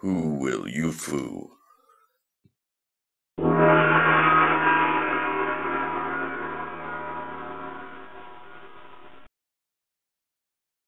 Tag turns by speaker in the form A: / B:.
A: Who will you fool?